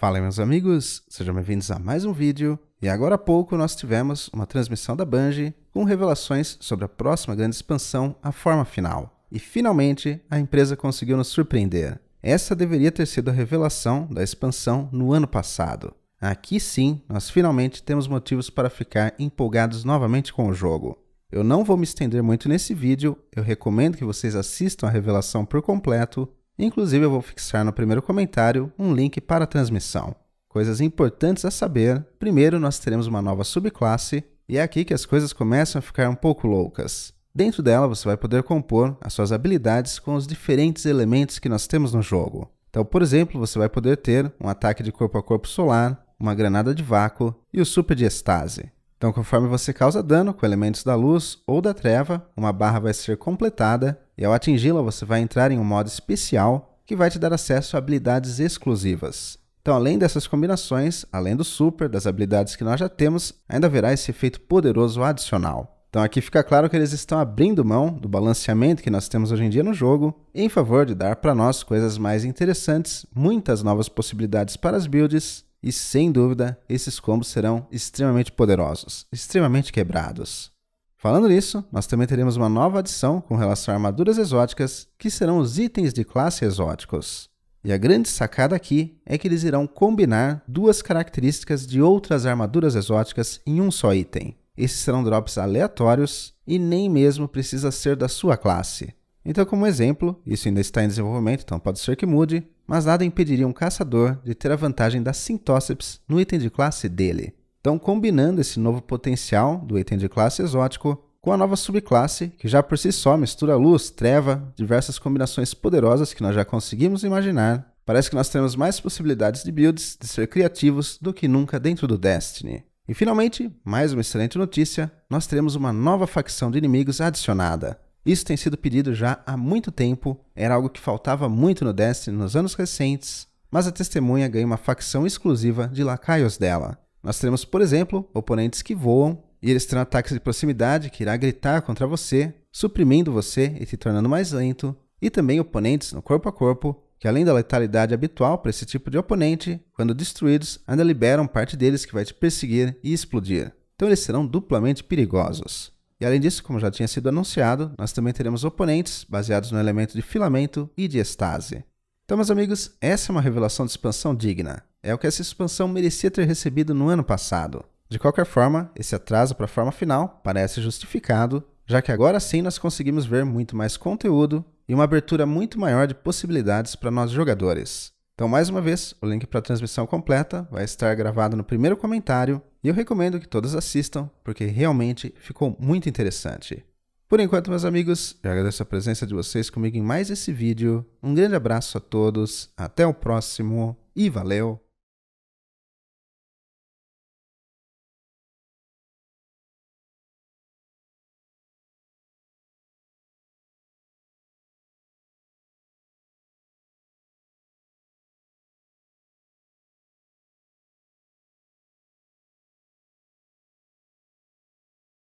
Fala meus amigos, sejam bem-vindos a mais um vídeo. E agora há pouco nós tivemos uma transmissão da Bungie com revelações sobre a próxima grande expansão, a forma final. E finalmente a empresa conseguiu nos surpreender. Essa deveria ter sido a revelação da expansão no ano passado. Aqui sim, nós finalmente temos motivos para ficar empolgados novamente com o jogo. Eu não vou me estender muito nesse vídeo, eu recomendo que vocês assistam a revelação por completo, inclusive eu vou fixar no primeiro comentário um link para a transmissão. Coisas importantes a saber, primeiro nós teremos uma nova subclasse, e é aqui que as coisas começam a ficar um pouco loucas. Dentro dela você vai poder compor as suas habilidades com os diferentes elementos que nós temos no jogo. Então, por exemplo, você vai poder ter um ataque de corpo a corpo solar, uma granada de vácuo e o super de estase. Então, conforme você causa dano com elementos da luz ou da treva, uma barra vai ser completada e ao atingi-la você vai entrar em um modo especial que vai te dar acesso a habilidades exclusivas. Então, além dessas combinações, além do super, das habilidades que nós já temos, ainda haverá esse efeito poderoso adicional. Então aqui fica claro que eles estão abrindo mão do balanceamento que nós temos hoje em dia no jogo, em favor de dar para nós coisas mais interessantes, muitas novas possibilidades para as builds e sem dúvida, esses combos serão extremamente poderosos, extremamente quebrados. Falando nisso, nós também teremos uma nova adição com relação a armaduras exóticas, que serão os itens de classe exóticos. E a grande sacada aqui é que eles irão combinar duas características de outras armaduras exóticas em um só item. Esses serão drops aleatórios e nem mesmo precisa ser da sua classe. Então, como exemplo, isso ainda está em desenvolvimento, então pode ser que mude, mas nada impediria um caçador de ter a vantagem da Sintóceps no item de classe dele. Então, combinando esse novo potencial do item de classe exótico com a nova subclasse, que já por si só mistura luz, treva, diversas combinações poderosas que nós já conseguimos imaginar, parece que nós temos mais possibilidades de builds, de ser criativos do que nunca dentro do Destiny. E finalmente, mais uma excelente notícia, nós teremos uma nova facção de inimigos adicionada. Isso tem sido pedido já há muito tempo, era algo que faltava muito no Destiny nos anos recentes, mas a testemunha ganha uma facção exclusiva de lacaios dela. Nós teremos, por exemplo, oponentes que voam e eles terão ataques de proximidade que irá gritar contra você, suprimindo você e te tornando mais lento, e também oponentes no corpo a corpo, que além da letalidade habitual para esse tipo de oponente, quando destruídos, ainda liberam parte deles que vai te perseguir e explodir. Então eles serão duplamente perigosos. E além disso, como já tinha sido anunciado, nós também teremos oponentes baseados no elemento de filamento e de estase. Então, meus amigos, essa é uma revelação de expansão digna. É o que essa expansão merecia ter recebido no ano passado. De qualquer forma, esse atraso para a forma final parece justificado, já que agora sim nós conseguimos ver muito mais conteúdo e uma abertura muito maior de possibilidades para nós jogadores. Então, mais uma vez, o link para a transmissão completa vai estar gravado no primeiro comentário e eu recomendo que todos assistam, porque realmente ficou muito interessante. Por enquanto, meus amigos, eu agradeço a presença de vocês comigo em mais esse vídeo. Um grande abraço a todos, até o próximo e valeu!